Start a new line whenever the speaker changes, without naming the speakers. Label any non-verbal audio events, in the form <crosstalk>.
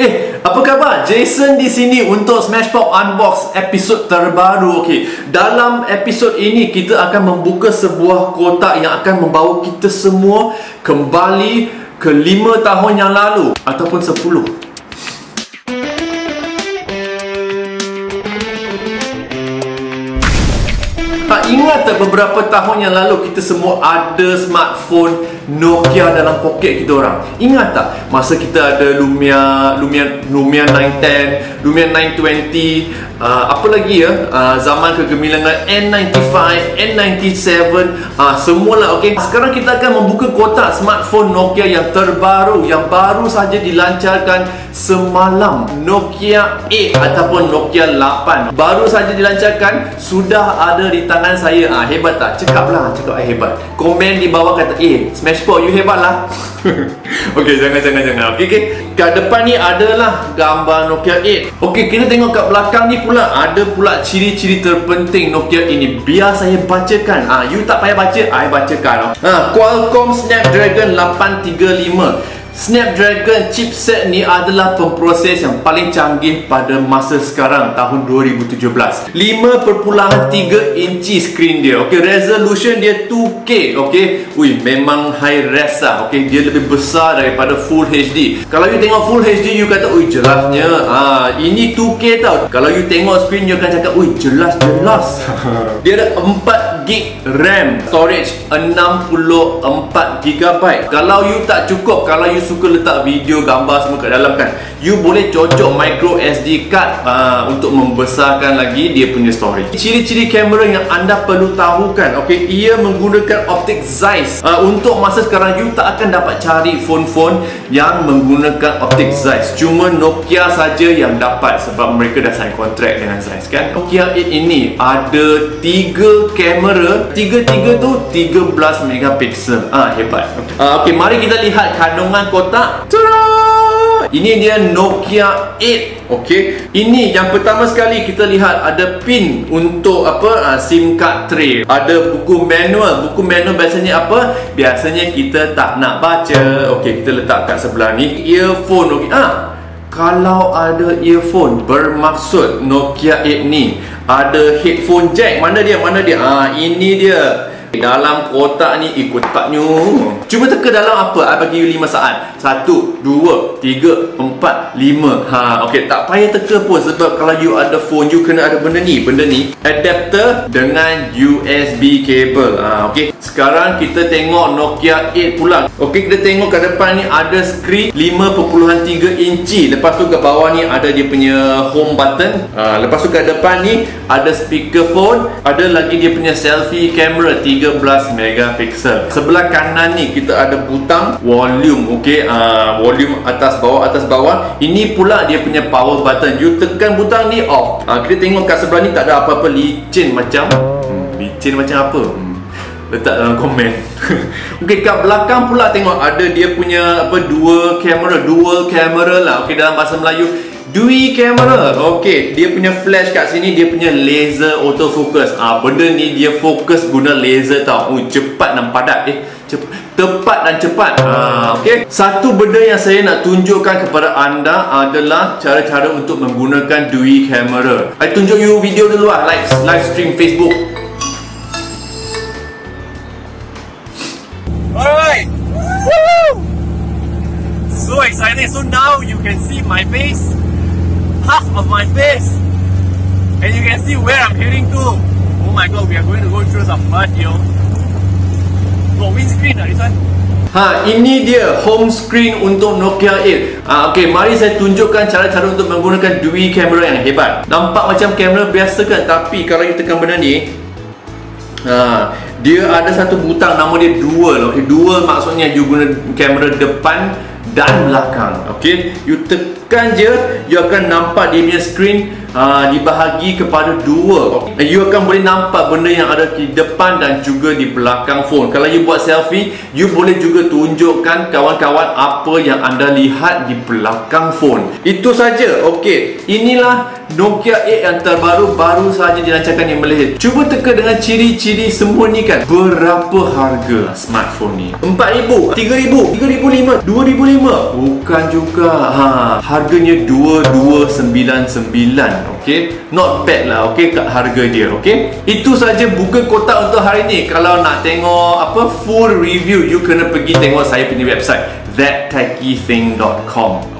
Eh, apa khabar? Jason di sini untuk Smash Pop Unbox episod terbaru. Okey, dalam episod ini kita akan membuka sebuah kotak yang akan membawa kita semua kembali ke 5 tahun yang lalu ataupun 10. Tak ingat tak beberapa tahun yang lalu kita semua ada smartphone Nokia dalam poket kita orang. Ingat tak masa kita ada Lumia Lumia Lumia 910, Lumia 920, uh, apa lagi ya? Uh, zaman kegemilangan N95, N97, uh, semualah okey. Sekarang kita akan membuka kotak smartphone Nokia yang terbaru yang baru saja dilancarkan semalam Nokia 8 ataupun Nokia 8 baru saja dilancarkan sudah ada di tangan saya ah hebat tak cakap lah cakap eh hebat komen di bawah kata eh smash pop you hebat lah <laughs> Okey jangan jangan jangan. Okey okey kat depan ni adalah gambar Nokia 8 okey kita tengok kat belakang ni pula ada pula ciri-ciri terpenting Nokia ini. Biar saya bacakan. Ah you tak payah baca I bacakan. Ah Qualcomm Snapdragon 835 Snapdragon chipset ni adalah pemproses yang paling canggih pada masa sekarang tahun 2017 5.3 inci screen dia okey? Resolution dia 2K okey? Ui memang high res lah okey? Dia lebih besar daripada full HD kalau you tengok full HD you kata ui jelasnya ah ini 2K tau. Kalau you tengok screen you akan cakap ui jelas jelas <laughs> dia ada 4 gig RAM storage 64 GB kalau you tak cukup kalau you suka letak video gambar semua kat dalam kan you boleh cocok micro SD card uh, untuk membesarkan lagi dia punya storage. Ciri-ciri kamera yang anda perlu tahu kan ok ia menggunakan optik Zeiss. Uh, untuk masa sekarang you tak akan dapat cari phone-phone yang menggunakan optik Zeiss. Cuma Nokia saja yang dapat sebab mereka dah sign kontrak dengan Zeiss kan. Nokia 8 ini ada 3 kamera tiga-tiga tu 13 megapiksel ah hebat. Uh, ok mari kita lihat kandungan kotak. Tada! Ini dia Nokia 8 Okey. Ini yang pertama sekali kita lihat Ada pin untuk apa? Uh, SIM card tray. Ada buku manual. Buku manual biasanya apa? Biasanya kita tak nak baca. Okey kita letak kat sebelah ni. Earphone okey. Ah kalau ada earphone bermaksud Nokia 8 ni ada headphone jack. Mana dia? Mana dia? Ah ini dia dalam kotak ni ikut taknya Cuba teka dalam apa? I bagi you 5 saat. 1, 2, 3, 4, 5 ha, Okay tak payah teka pun Sebab kalau you ada phone You kena ada benda ni. Benda ni Adapter dengan USB cable. Ha, Okay Sekarang kita tengok Nokia 8 pula. Okay kita tengok kat depan ni Ada screen 5.3 inci. Lepas tu kat bawah ni Ada dia punya home button. Ha, Lepas tu kat depan ni Ada speakerphone Ada lagi dia punya selfie camera 13 megapiksel. Sebelah kanan ni kita ada butang volume, okey. Uh, volume atas bawah atas bawah. Ini pula dia punya power button. You tekan butang ni off. Uh, kita tengok kat sebelah ni tak ada apa-apa licin macam hmm, licin macam apa? Hmm. Letak dalam komen. <laughs> okey, kat belakang pula tengok ada dia punya apa dua kamera, dual kamera lah. Okey, dalam bahasa Melayu Dui kamera Okey Dia punya flash kat sini Dia punya laser autofocus. Ah, Benda ni dia fokus guna laser tau. Oh, Cepat dan padat Eh. Cepat, Tepat dan cepat. Ah, Okey. Satu benda yang saya nak tunjukkan kepada anda Adalah cara-cara untuk menggunakan Dui kamera Saya tunjuk you video dulu lah Live, live stream Facebook.
Alright! So excited! So now you can see my face half of my face. And you can see where I'm heading to. Oh my god, we are going to go through some mud here. Got windscreen lah this one.
Ha, ini dia home screen untuk Nokia 8. Ha, okey, mari saya tunjukkan cara-cara untuk menggunakan dui kamera yang hebat. Nampak macam kamera biasa kan, tapi kalau you tekan benda ni, ha, dia ada satu butang nama dia dual. Okey, dual maksudnya you guna kamera depan dan belakang okey you tekan je you akan nampak dia punya screen uh, dibahagi kepada dua. You akan boleh nampak benda yang ada di depan dan juga di belakang phone. Kalau you buat selfie you boleh juga tunjukkan kawan-kawan apa yang anda lihat di belakang phone. Itu saja. Okey. Inilah Nokia 8 yang terbaru baru saja dilancarkan di Malaysia. Cuba teka dengan ciri-ciri semua ni kan. Berapa harga smartphone ni? 4000 3000 3005 2005 bukan juga. Ha harganya 2299 okey? Not bad lah okey kat harga dia okey? Itu saja buka kotak untuk hari ni. Kalau nak tengok apa full review you kena pergi tengok saya punya website thattechything.com